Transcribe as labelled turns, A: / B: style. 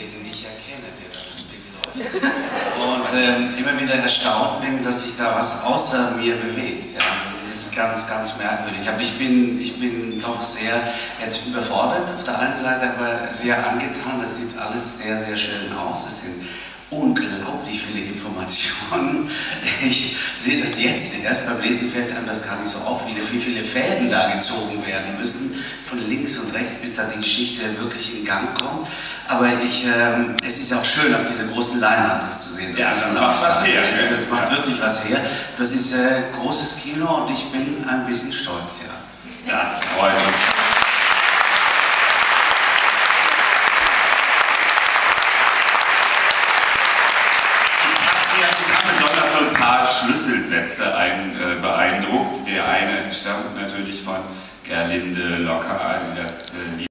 A: den ich erkenne, der da das Bild läuft. Und ähm, immer wieder erstaunt bin, dass sich da was außer mir bewegt. Ja. Das ist ganz, ganz merkwürdig. Aber ich bin, ich bin doch sehr jetzt überfordert auf der einen Seite, aber sehr angetan. Das sieht alles sehr, sehr schön aus. Es sind unglaublich viele Informationen. Ich sehe das jetzt, erst beim Lesen fällt einem das gar nicht so auf, wie viele Fäden da gezogen werden müssen, von links und rechts, bis da die Geschichte wirklich in Gang kommt. Aber ich, ähm, es ist auch schön, auf dieser großen Leinwand das zu sehen.
B: Das ja, das macht was her.
A: Ne? Das macht ja. wirklich was her. Das ist äh, großes Kino und ich bin ein bisschen stolz, ja.
B: Das freut uns. paar Schlüsselsätze ein, äh, beeindruckt. Der eine stammt natürlich von Gerlinde Locker, das äh,